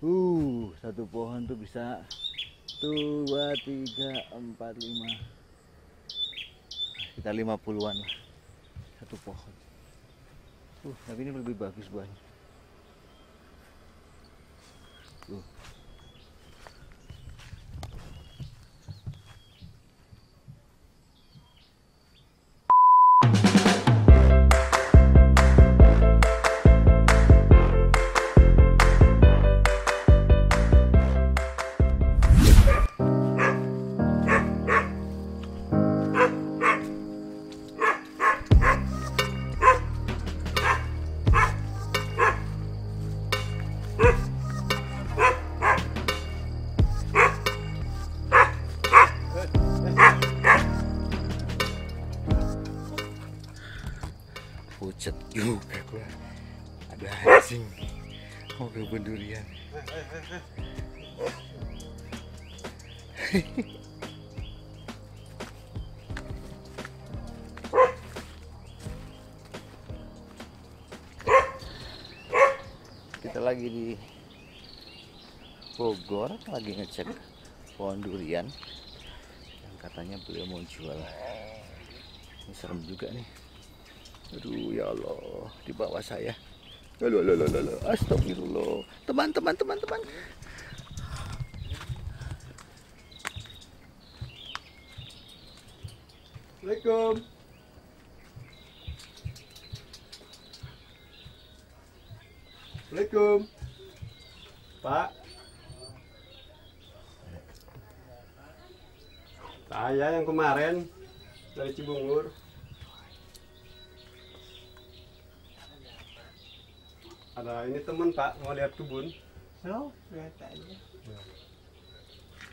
Uh, satu pohon tuh bisa dua, tiga, empat, lima. Kita lima puluhan lah satu pohon. Uh, tapi ini lebih bagus buahnya. Tuh. Lagi di Bogor lagi ngecek pohon durian yang katanya beliau mau jual ini serem juga nih Aduh ya Allah di bawah saya. Aduh, aduh, aduh, aduh, Astagfirullah. Teman-teman, teman-teman. Assalamualaikum. Assalamualaikum. Pak. Saya yang kemarin dari Cibungur. Ada ini teman Pak mau lihat kebun. No, lihat aja.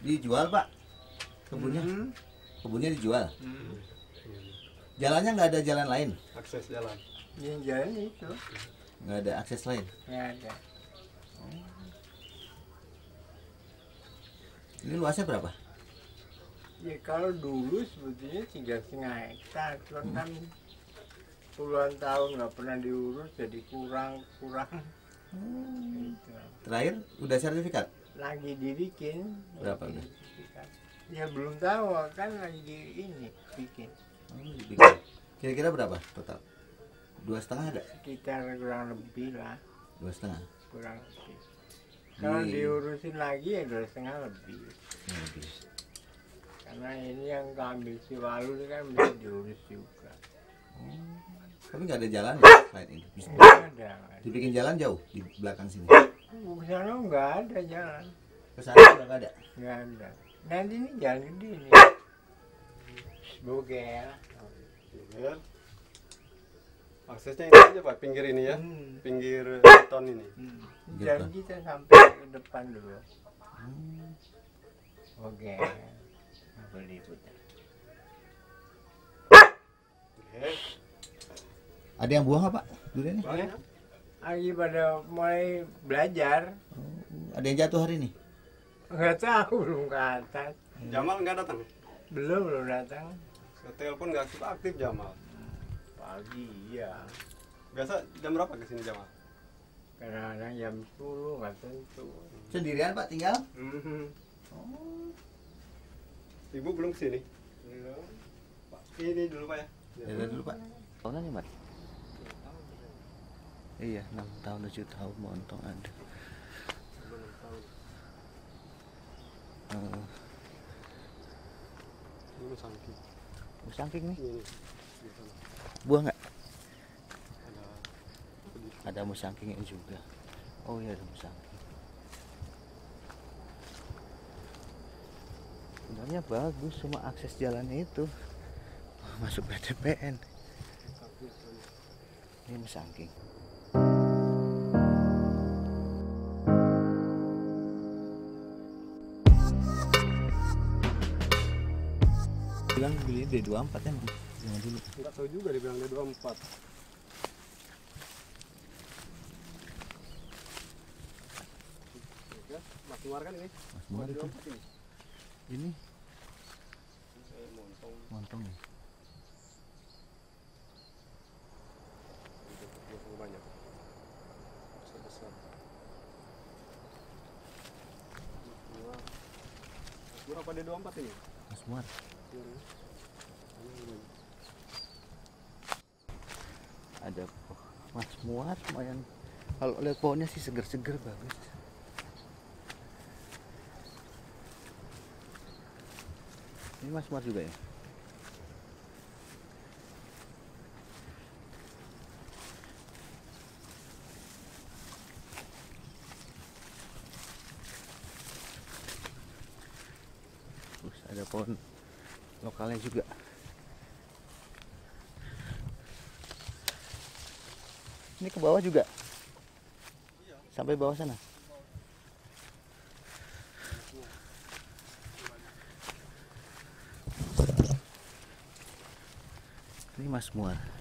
Dijual pak kebunnya? Hmm. Kebunnya dijual. Hmm. Jalannya nggak ada jalan lain, Akses jalan. Yang jalan itu nggak ada akses lain. nggak ada. Ini luasnya berapa? Ya kalau dulu sebetulnya tiga setengah hektar, cuma kan puluhan tahun nggak pernah diurus jadi kurang kurang. Gitu. Terakhir udah sertifikat? Lagi dibikin. Berapa lagi udah? Ya belum tahu kan lagi ini bikin Oh. Kira-kira berapa total? Dua setengah ada? sekitar kurang lebih lah Dua setengah. kurang lebih. Kalau Ini- diurusin lagi ya dua setengah lebih. Lebih. Karena ini yang keambil si Walu ini kan bisa diurus juga. Oh, Tapi nggak ada jalan ya selain ini. Bisa- ada. Dibikin jalan jauh di belakang sini. Ke sana nggak ada jalan. Ke sana udah nggak ada. Nggak ada. Nanti ini jalan gede nih. Bogel. Aksesnya ini aja Pak, pinggir ini ya. Hmm. Pinggir beton ini. Hmm. Gitu. Jalan kita sampai ke depan dulu. Hmm. Bogel. Nggak boleh diputar. Oke. Ada yang buang apa? Duriannya? Banyak. Lagi pada mulai belajar. Oh, ada yang jatuh hari ini? Nggak tahu belum ke atas. Jamal nggak datang. Belum belum datang. Saya telepon nggak aktif aktif Jamal. Pagi iya. Biasa jam berapa ke sini Jamal? Kadang-kadang jam 10 nggak tentu. Sendirian Pak tinggal? Mhm. Oh. Ibu belum ke sini? Belum. Pak, ini dulu Pak ya. Ya dulu Pak. Tahunan ya Mat? Iya, 6 tahun 7 tahun montong ada. Uh, Ini samping. musangking nih. Ini. Di sana. Buah nggak? Ada musangkingnya juga. Oh iya ada musangking. Sebenarnya bagus, cuma akses jalannya itu masuk PTPN. Ini musangking. Bilang beli D24 emang dulu nggak tahu juga dibilang dia 24 ya, Mas Muar kan ini? Mas Muar itu. Kan ini. ini. Eh, Montong. Montong ya. banyak. Besar besar. Mas Muar apa D24 ini? Mas Muar. Iya, iya. Ini. Ini. Ada Mas Muar lumayan. Kalau lihat pohonnya sih seger-seger bagus. Ini Mas Muar juga ya? Terus ada pohon lokalnya juga. Ini ke bawah juga? Sampai bawah sana? Ini Mas Muar.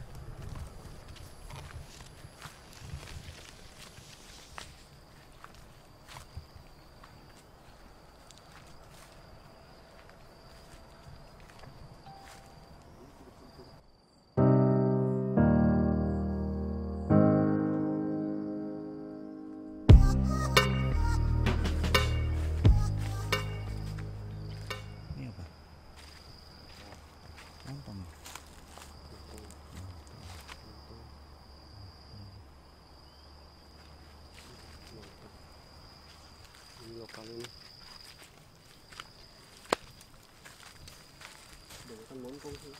Kebanyakan montong sih.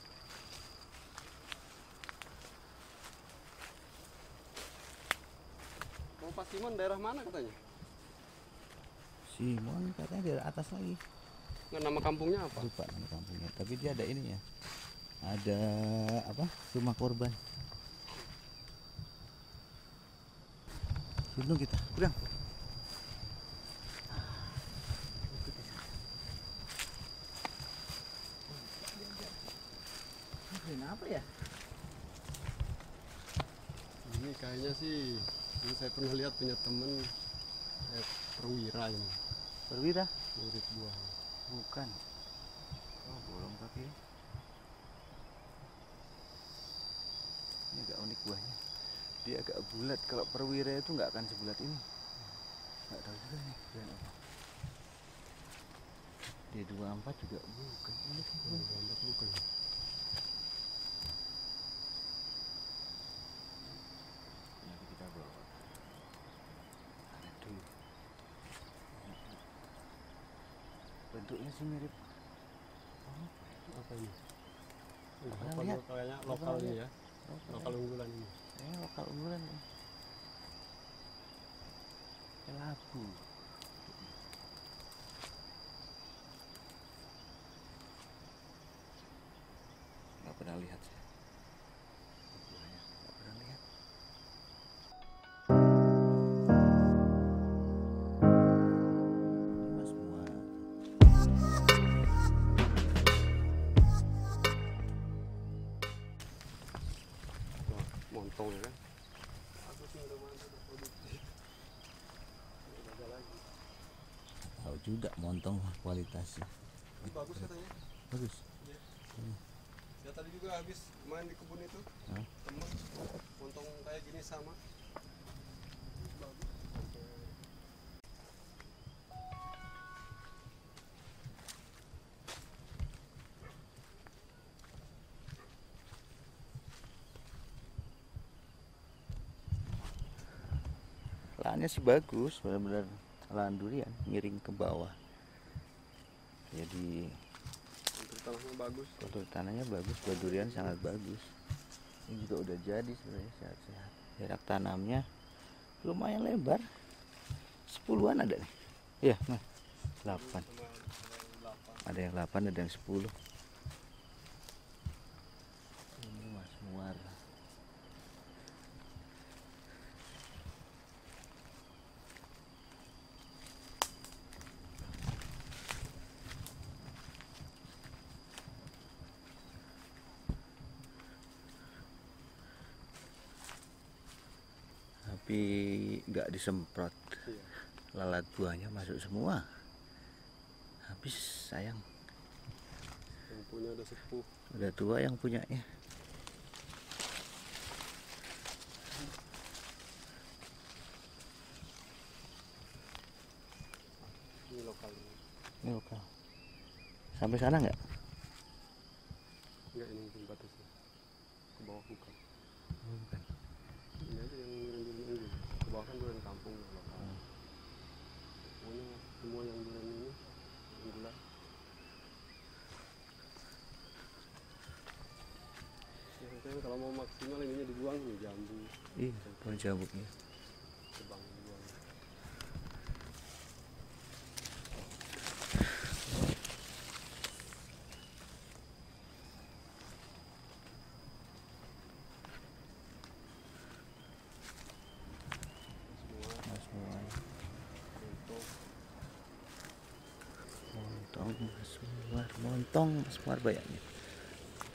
Mau Pak Simon daerah mana katanya? Simon katanya dari atas lagi. Nggak nama kampungnya apa? Lupa nama kampungnya. Tapi dia ada ini ya. Ada apa? Rumah korban. Gunung kita. Kurang. apa ya? Ini kayaknya sih, ini saya pernah lihat punya temen eh, perwira ini, Perwira? murid buah. Bukan. Oh, bolong tapi. Ini agak unik buahnya. Dia agak bulat. Kalau perwira itu nggak akan sebulat ini. Nggak tahu juga nih bulan apa. D24 juga bukan. Unik nih, Ini Bun. gambar bukan. Nanti kita bawa. Aduh. Bentuknya sih mirip. Oh, Apa ini? Pernah Lokal, lihat? kayaknya lokal ini ya, lokal. lokal unggulan ini. Ini lokal unggulan nih. Labu. Nggak pernah lihat saya. Montong kualitasnya. Bagus katanya. Bagus. Saya tadi juga habis main di kebun itu, Hah? temen montong kayak gini sama. Lahannya sih bagus, benar-benar lahan durian, miring ke bawah. Jadi Untuk tanahnya bagus. kontur tanahnya bagus, buat durian sangat bagus. Ini juga udah jadi sebenarnya sehat-sehat. Jarak tanamnya lumayan lebar. Sepuluhan ada nih. Iya, nah, delapan. Ada yang delapan, ada yang sepuluh. Ini Mas Muar. Tapi nggak disemprot. Iya. Lalat buahnya masuk semua. Habis sayang. Yang punya udah sepuh. Udah tua yang punyanya. Ini lokal. ini. Lokal. Sampai sana nggak? Enggak ini batasnya. Ke bawah bukan. Bukan. Yang durian-durian ini. Ke bawah kan durian kampung lokal. Semua yang durian ini yang gula. Ya, kalau mau maksimal ininya dibuang nih jambu, Iya, pohon jambuknya. tebang dibuang. Semua Mas Muar. untuk Montong, Mas Montong, Mas banyaknya.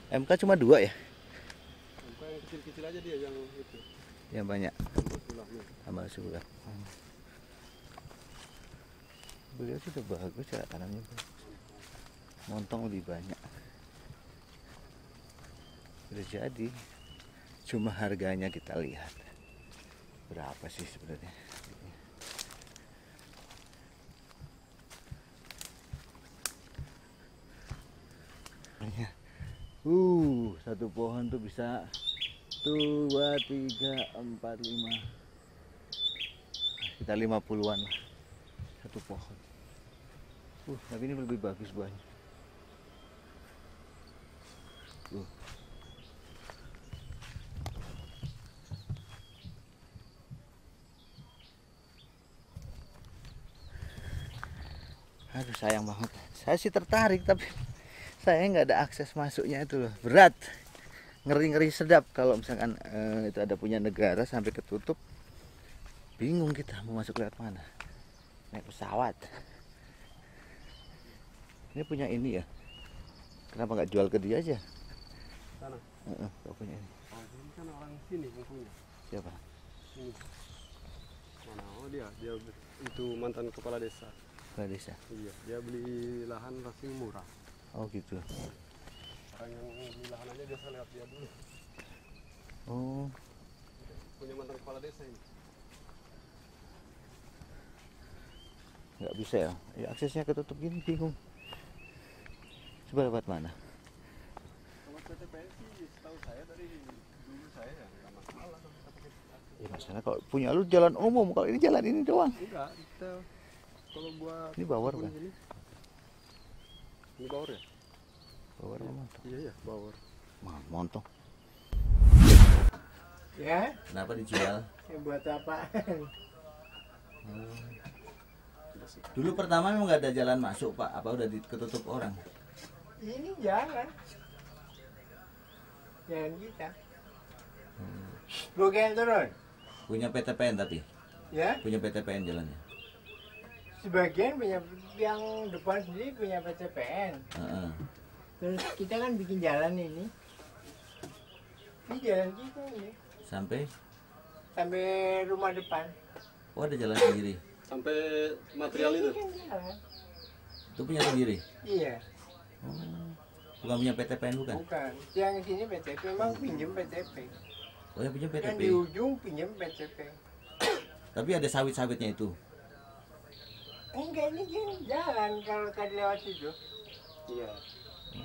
MK cuma dua ya? Bukan yang kecil-kecil aja dia yang itu. Yang banyak. Tambah sudah. Beliau sudah bagus ya tanamnya. Montong lebih banyak. Sudah jadi. Cuma harganya kita lihat. Berapa sih sebenarnya? Iya. Uh, satu pohon tuh bisa dua, tiga, empat, lima. Kita lima puluhan lah. Satu pohon. Uh, tapi ini lebih bagus buahnya. Uh. Aduh sayang banget. Saya sih tertarik tapi saya nggak ada akses masuknya itu loh. Berat. Ngeri-ngeri sedap kalau misalkan eh, itu ada punya negara sampai ketutup. Bingung kita mau masuk lewat mana. Naik pesawat. Ini punya ini ya. Kenapa nggak jual ke dia aja? Sana. Heeh, kau punya ini. Oh, ini kan orang sini yang punya. Siapa? Ini. Mana? Oh dia, dia itu mantan kepala desa. Kepala desa. Iya, dia beli lahan pasti murah. Oh gitu. Orang yang beli lahan aja biasa lewat dia dulu. Oh, Punya mantan kepala desa ini. nggak bisa ya. ya aksesnya ketutup gini bingung. Coba lewat mana? Kalau PTPN sih setahu saya dari dulu saya ya nggak masalah. Ya masalah kalau punya lu jalan umum, kalau ini jalan ini doang. Enggak, kita kalau buat Ini kebun kan? Ini, ini bawor ya? Bawa apa montong? Iya ya, bawor. Mah, montong. Ya, Kenapa dijual? ya buat apa? Dulu pertama memang nggak ada jalan masuk pak, apa udah diketutup orang? Ini jalan. Jalan kita. Bukan turun. Punya PTPN tapi, Ya, punya PTPN jalannya. sebagian punya yang depan sendiri punya PCPN. Heeh. Terus kita kan bikin jalan ini. Ini jalan kita ini. Sampai, Sampai rumah depan. oh ada jalan sendiri. Sampai material itu. Ini kan jalan. Itu punya sendiri. Iya, Oh, bukan punya PTPN bukan? bukan. Yang sini PCP memang pinjem PCP. Oh ya Yang PTP. di ujung pinjem PCP. Tapi ada sawit-sawitnya itu. Enggak ini kan jalan kalau tadi lewat situ. Iya.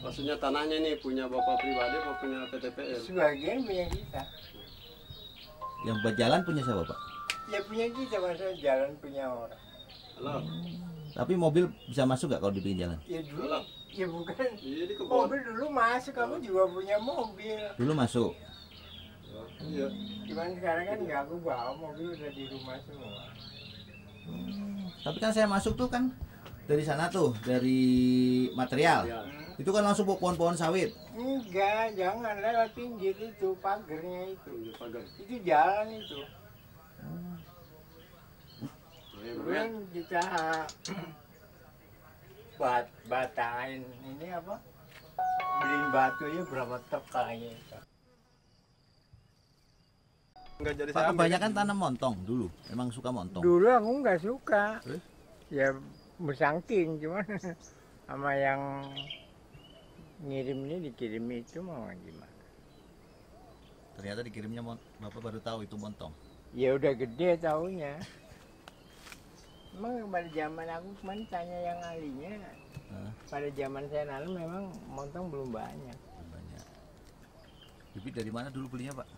Maksudnya tanahnya ini punya bapak pribadi apa punya PTPN? Sebagian punya kita. Yang buat jalan punya siapa pak? Ya punya kita masa jalan punya orang. Halo. Tapi mobil bisa masuk nggak kalau di pinggir jalan? Ya dulu, Alah. ya bukan. Kebun. Mobil dulu masuk, kamu juga punya mobil. Dulu masuk. Iya. Cuman sekarang kan nggak aku bawa mobil udah di rumah semua. Tapi kan saya masuk tuh kan dari sana tuh, dari material. Iya. Hmm. Itu kan langsung bawa pohon-pohon sawit. Enggak, jangan lewat pinggir itu pagernya itu. Pagar. Itu jalan itu. Iya, Kemudian kita bat batain ini apa? Beliin batu aja berapa truk kayaknya jadi Pak saya ambil. kebanyakan tanam montong dulu. Emang suka montong. Dulu aku nggak suka. Terus? Ya bersangking cuman sama yang ngirim ini dikirim itu mau gimana? Ternyata dikirimnya Bapak baru tahu itu montong. Ya udah gede taunya. Emang pada zaman aku kemarin tanya yang ahlinya Hah? pada zaman saya nanam memang montong belum banyak banyak bibit dari mana dulu belinya pak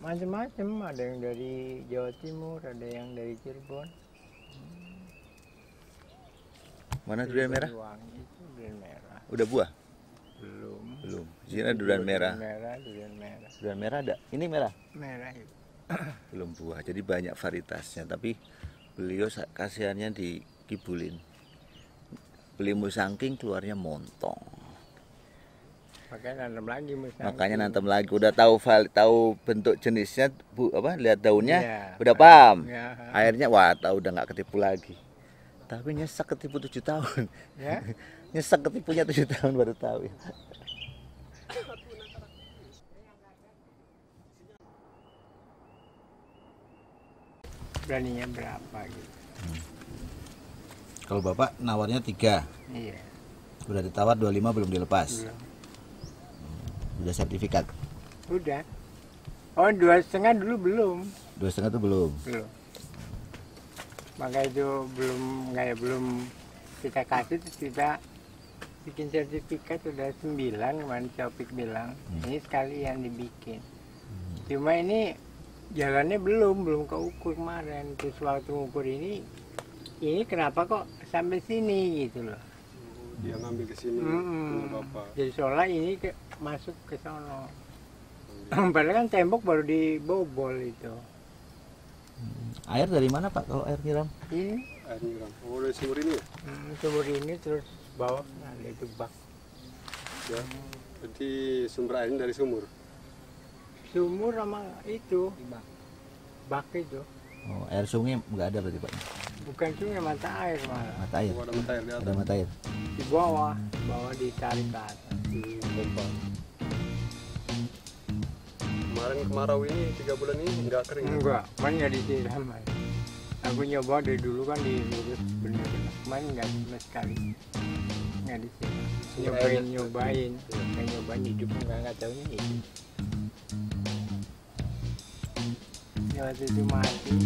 macam-macam ada yang dari Jawa Timur ada yang dari Cirebon. Mana durian merah? Itu durian merah. Udah buah? Belum. Belum. Di sini ada durian merah. merah durian merah. Durian merah ada? Ini merah? Merah itu. Belum buah. Jadi banyak varietasnya tapi beliau kasihannya dikibulin beli musangking keluarnya montong makanya nanam lagi musang makanya nantem lagi. Udah tahu tahu bentuk jenisnya bu apa lihat daunnya Iya. udah paham? Ya, akhirnya wah tahu udah nggak ketipu lagi. Tapi nyesek ketipu tujuh tahun. Ya? Nyesek ketipunya tujuh tahun baru tahu. Beraninya berapa gitu? Kalau bapak nawarnya tiga. Iya. Udah ditawar 25 belum dilepas. Belum udah sertifikat? Udah. Oh dua setengah dulu belum. Dua setengah tuh belum? Belum. Maka itu belum kayak belum kita kasih terus kita bikin sertifikat sudah sembilan kemarin Copik bilang. Hmm. ini sekalian dibikin. Cuma ini jalannya belum belum keukur kemarin. Terus waktu ngukur ini ini kenapa kok sampai sini gitu loh. Dia ngambil ke sini Mm-mm. punya bapak. Jadi seolah ini ke, masuk ke sono. Padahal kan tembok baru dibobol itu. Air dari mana pak kalau air nyiram? Ini? Air nyiram. Oh dari sumur ini ya? Hmm, sumur ini terus bawah ada itu bak. Ya. Jadi sumber airnya dari sumur? Sumur sama itu. Bak itu. Oh, air sungai nggak ada berarti pak? Bukan sungai mata air malah mata air. Oh, ada mata air di ada atas. mata air. Di bawah bawah ditarik ke atas di pompa kemarin kemarau ini tiga bulan ini nggak kering? Enggak kemarin nggak disiram Mas. aku nyoba dari dulu kan dilurus bener-bener kemarin nggak sama sekali. Nggak disiram nyobain nyobain. Kayak nyobain hidup nggak nggak tahunya itu ya waktu itu mati